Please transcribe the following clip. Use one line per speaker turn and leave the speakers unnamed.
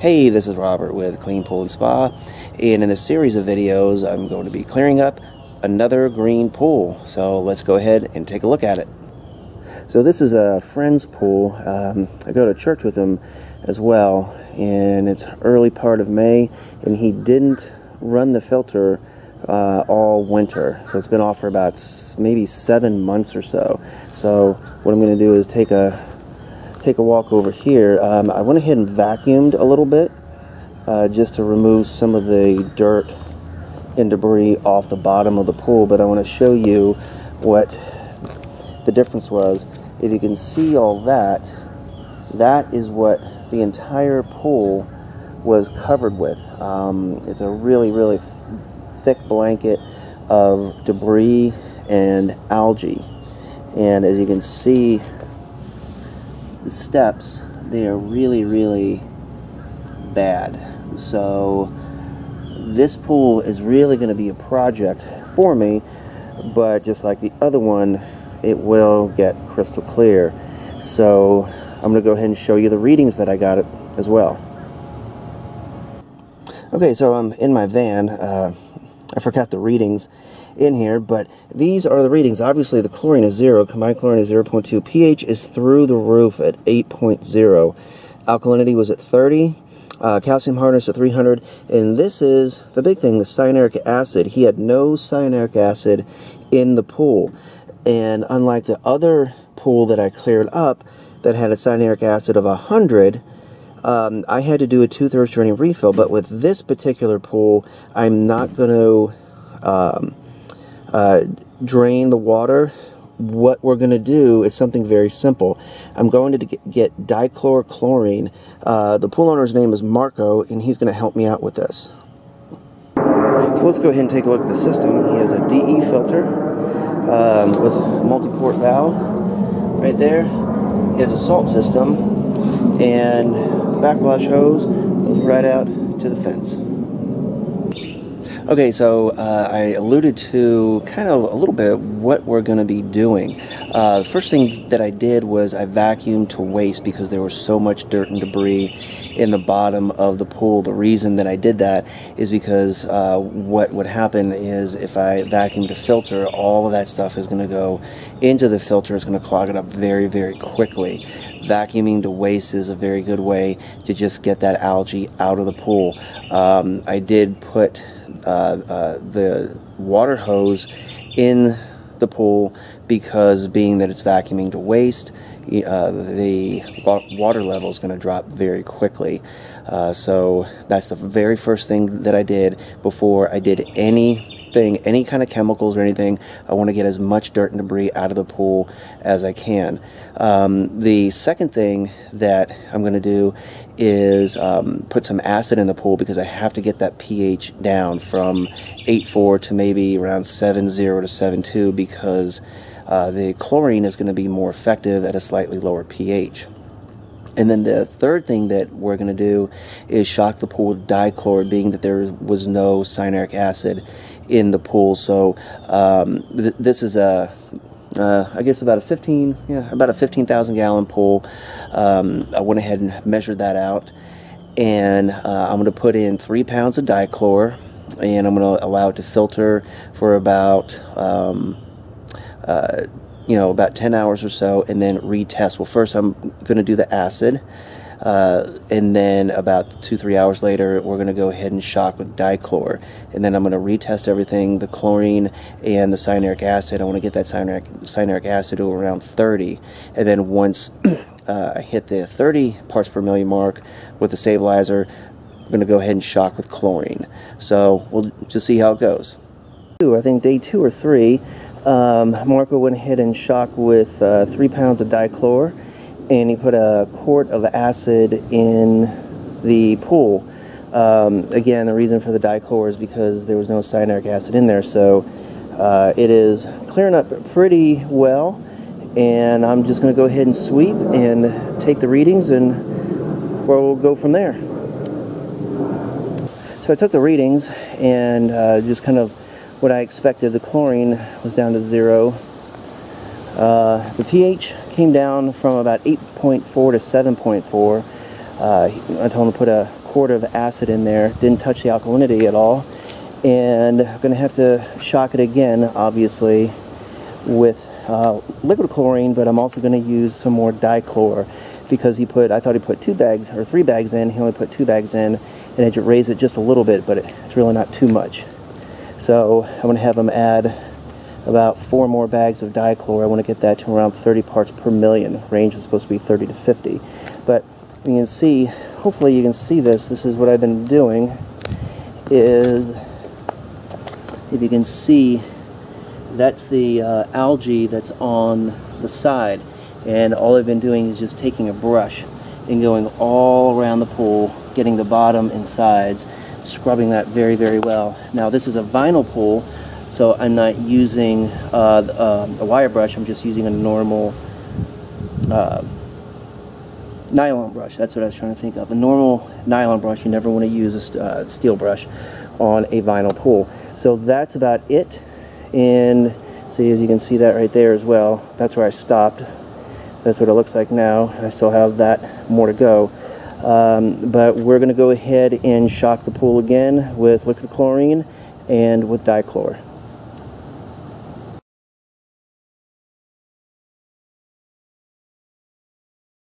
Hey, this is Robert with Clean Pool and Spa, and in this series of videos, I'm going to be clearing up another green pool. So let's go ahead and take a look at it. So this is a friend's pool. Um, I go to church with him as well, and it's early part of May, and he didn't run the filter uh, all winter. So it's been off for about maybe seven months or so. So what I'm going to do is take a take a walk over here. Um, I went ahead and vacuumed a little bit uh, just to remove some of the dirt and debris off the bottom of the pool, but I want to show you what the difference was. If you can see all that, that is what the entire pool was covered with. Um, it's a really, really th thick blanket of debris and algae. And as you can see, the steps, they are really, really bad. So this pool is really going to be a project for me, but just like the other one, it will get crystal clear. So I'm going to go ahead and show you the readings that I got it as well. Okay, so I'm in my van. Uh, I forgot the readings in here, but these are the readings. Obviously, the chlorine is 0, combined chlorine is 0.2, pH is through the roof at 8.0, alkalinity was at 30, uh, calcium hardness at 300, and this is the big thing, the cyanuric acid. He had no cyanuric acid in the pool, and unlike the other pool that I cleared up that had a cyanuric acid of 100, um, I had to do a two-thirds draining refill, but with this particular pool, I'm not going to um, uh, drain the water, what we're going to do is something very simple. I'm going to get dichlor chlorine. Uh, the pool owner's name is Marco, and he's going to help me out with this. So let's go ahead and take a look at the system. He has a DE filter um, with multi-port valve right there. He has a salt system, and the backwash hose goes right out to the fence. Okay, so uh, I alluded to kind of a little bit what we're going to be doing. Uh, the first thing that I did was I vacuumed to waste because there was so much dirt and debris in the bottom of the pool. The reason that I did that is because uh, what would happen is if I vacuumed to filter, all of that stuff is going to go into the filter. It's going to clog it up very, very quickly. Vacuuming to waste is a very good way to just get that algae out of the pool. Um, I did put uh, Uh, uh, the water hose in the pool because being that it's vacuuming to waste, uh, the water level is going to drop very quickly. Uh, so that's the very first thing that I did before I did anything, any kind of chemicals or anything. I want to get as much dirt and debris out of the pool as I can. Um, the second thing that I'm going to do is um, put some acid in the pool because I have to get that pH down from 8.4 to maybe around 7.0 to 7.2 because uh, the chlorine is going to be more effective at a slightly lower pH. And then the third thing that we're going to do is shock the pool with dichlor, being that there was no cyanuric acid in the pool. So um, th this is a uh, I guess about a 15, yeah, about a 15,000 gallon pool. Um, I went ahead and measured that out, and uh, I'm going to put in three pounds of dichlor, and I'm going to allow it to filter for about, um, uh, you know, about 10 hours or so, and then retest. Well, first I'm going to do the acid. Uh, and then about two, three hours later, we're going to go ahead and shock with dichlor. And then I'm going to retest everything, the chlorine and the cyanuric acid. I want to get that cyanuric, cyanuric acid to around 30. And then once uh, I hit the 30 parts per million mark with the stabilizer, I'm going to go ahead and shock with chlorine. So we'll just see how it goes. I think day two or three, um, Marco went ahead and shocked with uh, three pounds of dichlor and he put a quart of acid in the pool. Um, again, the reason for the dichlor is because there was no cyanuric acid in there, so uh, it is clearing up pretty well. And I'm just going to go ahead and sweep and take the readings, and we'll go from there. So I took the readings and uh, just kind of what I expected. The chlorine was down to zero. Uh, the pH came down from about 8.4 to 7.4. Uh, I told him to put a quart of acid in there. Didn't touch the alkalinity at all. And I'm going to have to shock it again, obviously, with uh, liquid chlorine, but I'm also going to use some more dichlor because he put, I thought he put two bags or three bags in. He only put two bags in and it just raised it just a little bit, but it's really not too much. So I'm going to have them add about four more bags of dichlor. I want to get that to around 30 parts per million. Range is supposed to be 30 to 50. But you can see, hopefully you can see this. This is what I've been doing is, if you can see, that's the uh, algae that's on the side. And all I've been doing is just taking a brush and going all around the pool, getting the bottom and sides, scrubbing that very, very well. Now this is a vinyl pool, so I'm not using uh, um, a wire brush, I'm just using a normal uh, nylon brush. That's what I was trying to think of. A normal nylon brush, you never want to use a uh, steel brush on a vinyl pool. So that's about it. And see, as you can see that right there as well, that's where I stopped. That's what it looks like now. I still have that more to go. Um, but we're going to go ahead and shock the pool again with liquid chlorine and with dichlor.